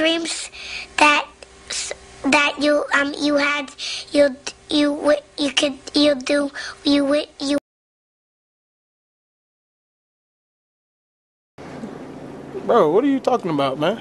dreams that that you um you had you you you could you do you you Bro, what are you talking about, man?